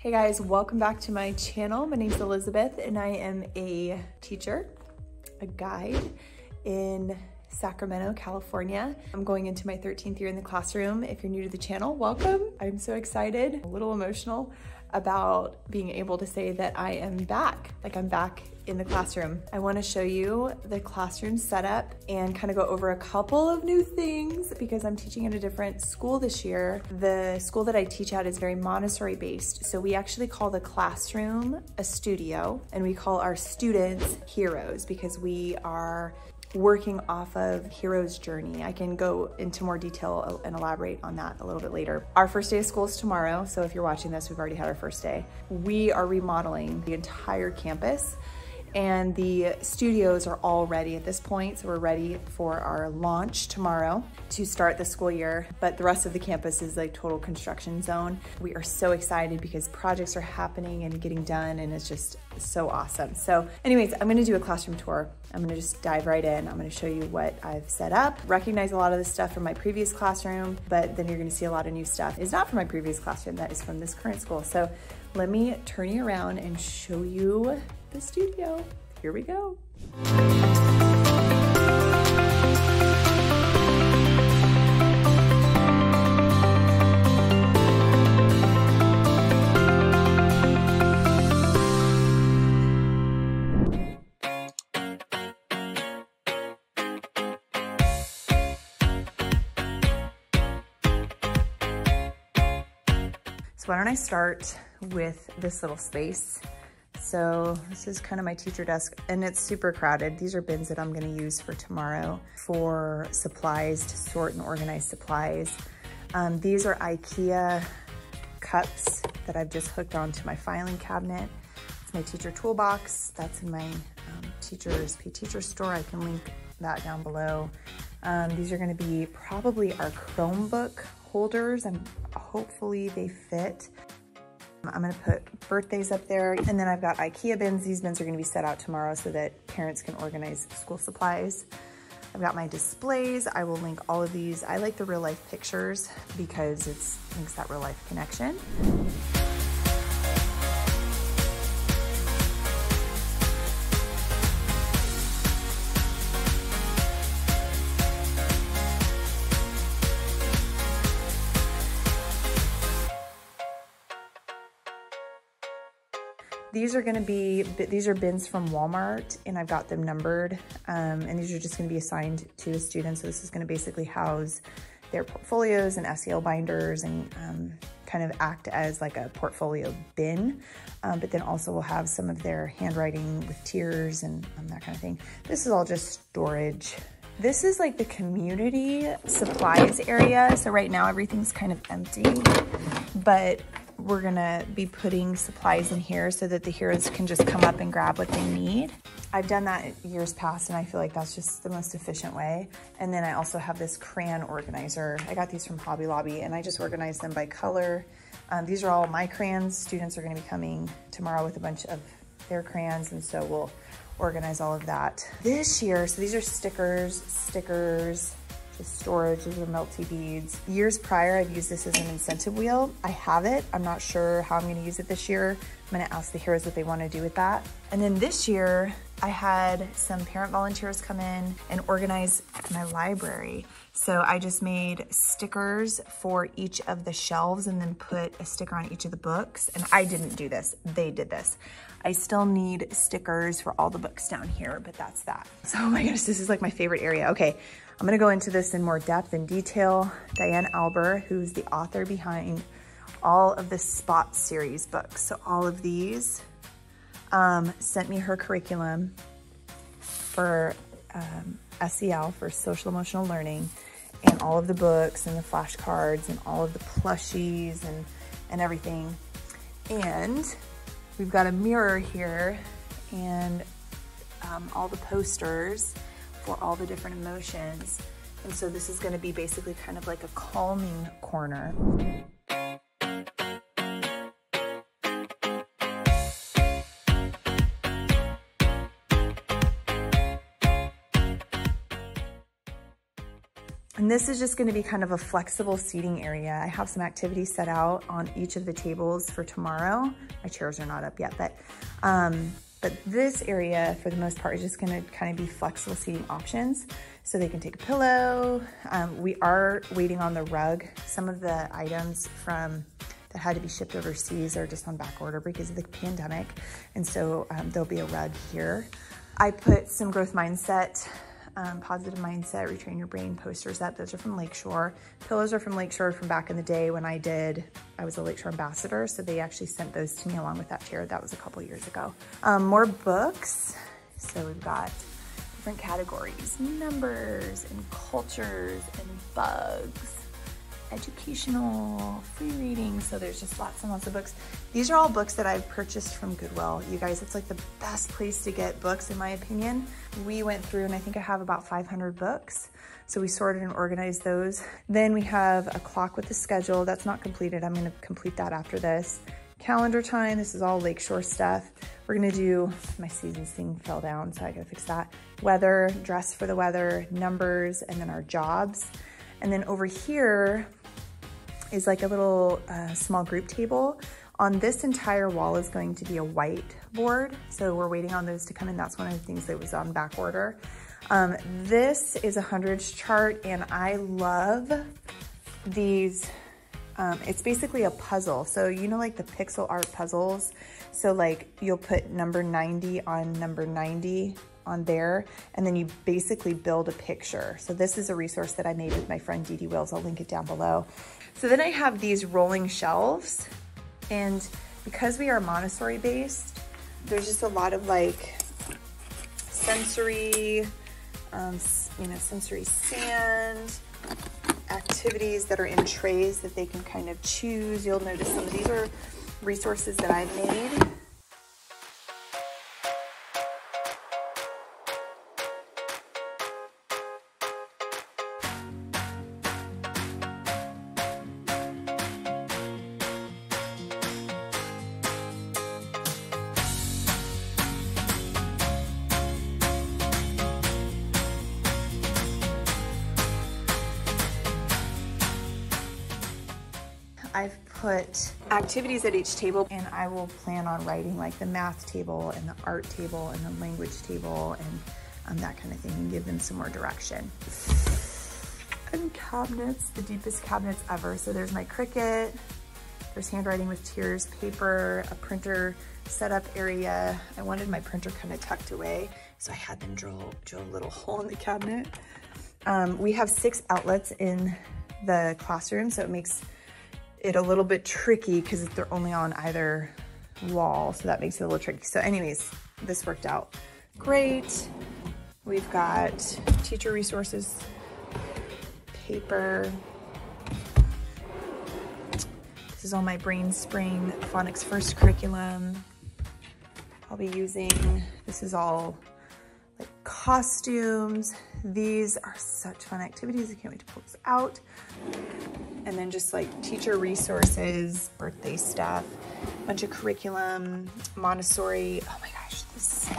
Hey guys, welcome back to my channel. My name is Elizabeth and I am a teacher, a guide in Sacramento, California. I'm going into my 13th year in the classroom. If you're new to the channel, welcome. I'm so excited, a little emotional about being able to say that I am back, like I'm back in the classroom. I wanna show you the classroom setup and kind of go over a couple of new things because I'm teaching at a different school this year. The school that I teach at is very Montessori based. So we actually call the classroom a studio and we call our students heroes because we are working off of Hero's Journey. I can go into more detail and elaborate on that a little bit later. Our first day of school is tomorrow, so if you're watching this, we've already had our first day. We are remodeling the entire campus and the studios are all ready at this point. So we're ready for our launch tomorrow to start the school year, but the rest of the campus is like total construction zone. We are so excited because projects are happening and getting done and it's just so awesome. So anyways, I'm gonna do a classroom tour. I'm gonna just dive right in. I'm gonna show you what I've set up. Recognize a lot of the stuff from my previous classroom, but then you're gonna see a lot of new stuff. It's not from my previous classroom, that is from this current school. So let me turn you around and show you the studio. Here we go. So why don't I start with this little space so this is kind of my teacher desk and it's super crowded. These are bins that I'm gonna use for tomorrow for supplies, to sort and organize supplies. Um, these are Ikea cups that I've just hooked onto my filing cabinet. It's my teacher toolbox. That's in my um, Teachers Pay Teachers store. I can link that down below. Um, these are gonna be probably our Chromebook holders and hopefully they fit. I'm gonna put birthdays up there. And then I've got Ikea bins. These bins are gonna be set out tomorrow so that parents can organize school supplies. I've got my displays. I will link all of these. I like the real life pictures because it makes that real life connection. These are gonna be, these are bins from Walmart and I've got them numbered. Um, and these are just gonna be assigned to a student. So this is gonna basically house their portfolios and SEL binders and um, kind of act as like a portfolio bin. Um, but then also we'll have some of their handwriting with tears and um, that kind of thing. This is all just storage. This is like the community supplies area. So right now everything's kind of empty, but we're gonna be putting supplies in here so that the heroes can just come up and grab what they need. I've done that years past and I feel like that's just the most efficient way. And then I also have this crayon organizer. I got these from Hobby Lobby and I just organize them by color. Um, these are all my crayons. Students are gonna be coming tomorrow with a bunch of their crayons and so we'll organize all of that. This year, so these are stickers, stickers, just storage, these are melty beads. Years prior, I've used this as an incentive wheel. I have it. I'm not sure how I'm gonna use it this year. I'm gonna ask the heroes what they wanna do with that. And then this year, I had some parent volunteers come in and organize my library. So I just made stickers for each of the shelves and then put a sticker on each of the books. And I didn't do this, they did this. I still need stickers for all the books down here, but that's that. So oh my goodness, this is like my favorite area. Okay, I'm gonna go into this in more depth and detail. Diane Alber, who's the author behind all of the Spot series books. So all of these um, sent me her curriculum for um, SEL, for social emotional learning, and all of the books and the flashcards and all of the plushies and, and everything. And we've got a mirror here and um, all the posters for all the different emotions. And so this is gonna be basically kind of like a calming corner. And this is just gonna be kind of a flexible seating area. I have some activities set out on each of the tables for tomorrow. My chairs are not up yet, but um, but this area, for the most part, is just gonna kind of be flexible seating options. So they can take a pillow. Um, we are waiting on the rug. Some of the items from that had to be shipped overseas are just on back order because of the pandemic. And so um, there'll be a rug here. I put some growth mindset um, positive mindset, retrain your brain posters up. Those are from Lakeshore. Pillows are from Lakeshore from back in the day when I did, I was a Lakeshore ambassador. So they actually sent those to me along with that chair. That was a couple years ago. Um, more books. So we've got different categories, numbers and cultures and bugs educational, free reading. So there's just lots and lots of books. These are all books that I've purchased from Goodwill. You guys, it's like the best place to get books in my opinion. We went through and I think I have about 500 books. So we sorted and organized those. Then we have a clock with the schedule. That's not completed. I'm gonna complete that after this. Calendar time, this is all Lakeshore stuff. We're gonna do, my seasons thing fell down, so I gotta fix that. Weather, dress for the weather, numbers, and then our jobs. And then over here, is like a little uh, small group table. On this entire wall is going to be a white board. So we're waiting on those to come in. That's one of the things that was on back order. Um, this is a hundreds chart and I love these. Um, it's basically a puzzle. So you know like the pixel art puzzles? So like you'll put number 90 on number 90 on there, and then you basically build a picture. So this is a resource that I made with my friend Deedee Wills. I'll link it down below. So then I have these rolling shelves and because we are Montessori based, there's just a lot of like sensory, um, you know, sensory sand, activities that are in trays that they can kind of choose. You'll notice some of these are resources that I've made. Put activities at each table and I will plan on writing like the math table and the art table and the language table and um, that kind of thing and give them some more direction. And cabinets, the deepest cabinets ever. So there's my Cricut, there's handwriting with tears, paper, a printer setup area. I wanted my printer kind of tucked away, so I had them drill, drill a little hole in the cabinet. Um, we have six outlets in the classroom, so it makes it a little bit tricky because they're only on either wall, so that makes it a little tricky. So anyways, this worked out great. We've got teacher resources, paper. This is all my Brainspring Phonics First curriculum. I'll be using, this is all like costumes. These are such fun activities. I can't wait to pull this out and then just like teacher resources, birthday stuff, a bunch of curriculum, Montessori. Oh my gosh, this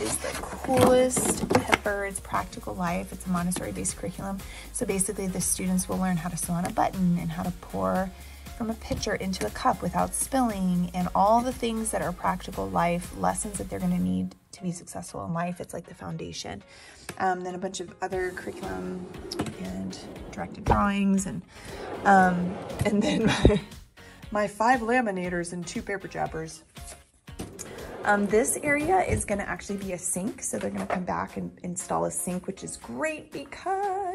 is the coolest Pepper. It's practical life. It's a Montessori based curriculum. So basically the students will learn how to sew on a button and how to pour from a pitcher into a cup without spilling and all the things that are practical life lessons that they're going to need to be successful in life. It's like the foundation. Um, then a bunch of other curriculum and directed drawings and um, and then my, my five laminators and two paper jabbers. Um, this area is gonna actually be a sink, so they're gonna come back and install a sink, which is great because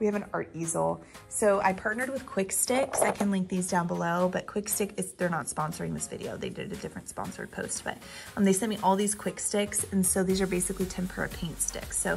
we have an art easel. So I partnered with Kwik Stix. I can link these down below, but Kwik Stix, is, they're not sponsoring this video. They did a different sponsored post, but um, they sent me all these Kwik Stix, and so these are basically tempera paint sticks. So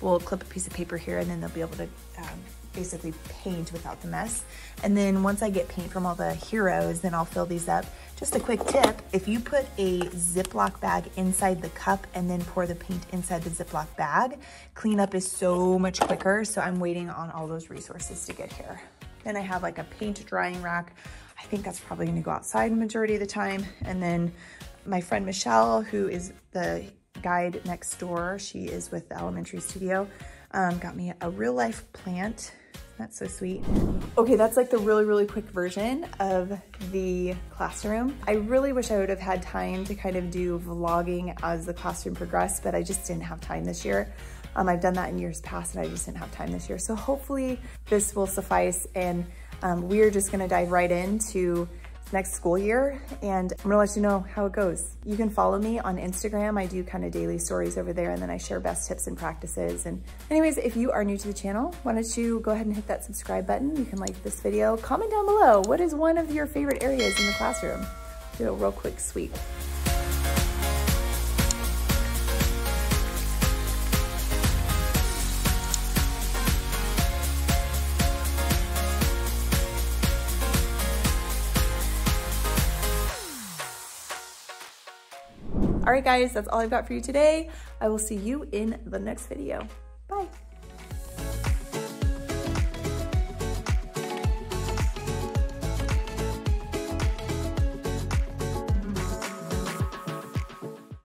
we'll clip a piece of paper here, and then they'll be able to um, basically paint without the mess. And then once I get paint from all the heroes, then I'll fill these up. Just a quick tip, if you put a Ziploc bag inside the cup and then pour the paint inside the Ziploc bag, cleanup is so much quicker. So I'm waiting on all those resources to get here. Then I have like a paint drying rack. I think that's probably gonna go outside majority of the time. And then my friend Michelle, who is the guide next door, she is with the elementary studio, um, got me a real life plant That's so sweet. Okay, that's like the really, really quick version of the classroom. I really wish I would have had time to kind of do vlogging as the classroom progressed, but I just didn't have time this year. Um, I've done that in years past and I just didn't have time this year. So hopefully this will suffice and um, we're just gonna dive right into next school year and I'm gonna let you know how it goes. You can follow me on Instagram. I do kind of daily stories over there and then I share best tips and practices. And anyways, if you are new to the channel, why don't you go ahead and hit that subscribe button. You can like this video. Comment down below, what is one of your favorite areas in the classroom? Do a real quick sweep. All right, guys, that's all I've got for you today. I will see you in the next video. Bye.